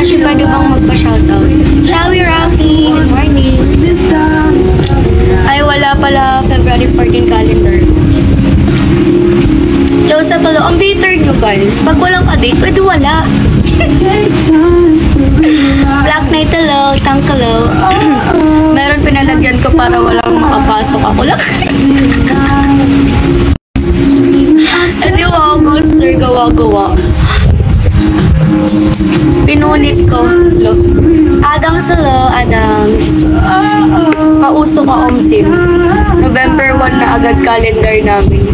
Actually, pwede bang magpa-shoutout? Shawi Rafi, good morning. Ay, wala pala February 14 calendar. Joseph, hello. Ang bitter nyo, guys. Pag walang ka-date, pwede wala. Black Knight, hello. Tang, hello. Meron pinalagyan ko para walang makapasok. Ako lang. Hindi ako ghoster, gawa-gawa. Pinunit ko. Lo. Adams, hello. Adams. Pauso ka, Omsim. November 1 na agad calendar namin.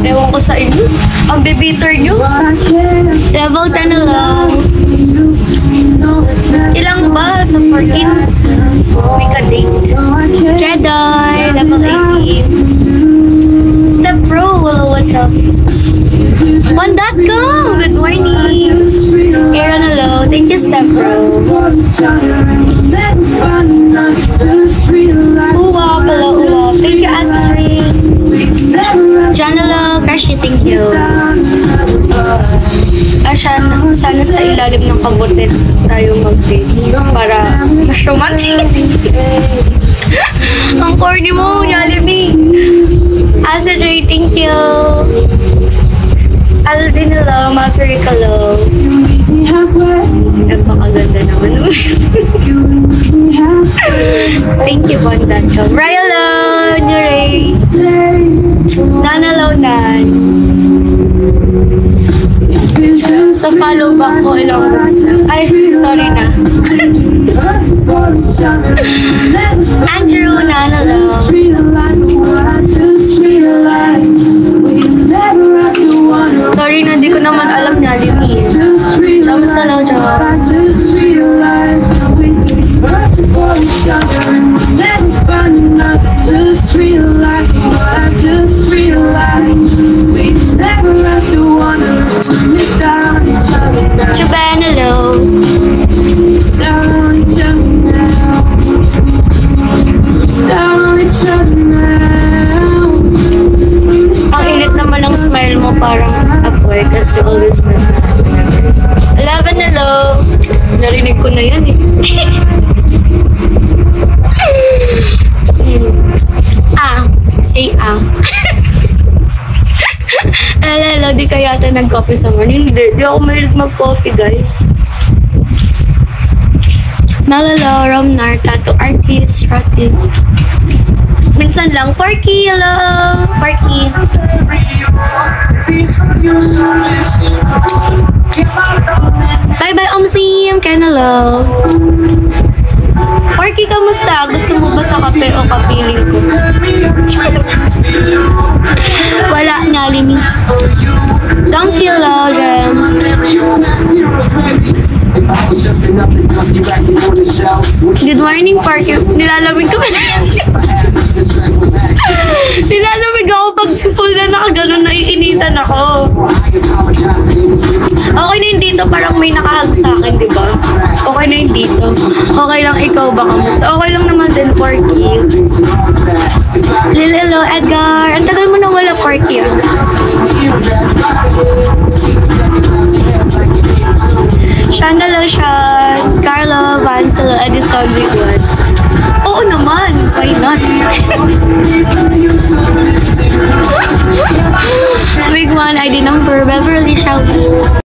Ewan ko sa inyo. Ang bibitter nyo. Level 10 na lang. Ilang ba? Sa 14? May ka-date. Jedi, One.com, good morning. Aaron, hello. Thank you, Step Pro. Uwa, pala, uwa. Thank you, Astrid. Janela, crush you, thank you. Asyan, sana sa ilalim ng kabutit tayo mag-date para mas romantic. Ang corny mo, Jollibee. Ray, thank you. Hello. Maverick, hello. Nagpakaganda naman. thank you, Bondan.com. Ryla, Nuray. Nana Launan. So, follow back ko ilang books na. Ay, sorry na. Andrew, Ang init naman ng smile mo, parang apoy, kasi always smile. 11, hello. Narinig ko na yan eh. Ah, say ah. Alala, di kaya yata nag-coffee sa morning. Hindi, di ako mahilig mag-coffee, guys. Malala, Romnar, tattoo artist, Rati. Minsan lang, Porky, hello! Porky. Bye-bye, Omsim! Kenalo. Porky, kamusta? Gusto mo ba sa kape o kapiling ko? Wala nga, Lini. Thank you, Jem. Good morning, Porky. Nilalamig ko. naiinitan ako. Okay na yung dito, parang may nakahag sa akin, di ba? Okay na yung dito. Okay lang ikaw ba, kamusta? Okay lang naman din, Porky. Lililo, Edgar. Ang tagal mo na wala, Porky, ah. Shanda Lotion, Carlo, Vanselo, Edison, Big One. Oo naman, why not? shouting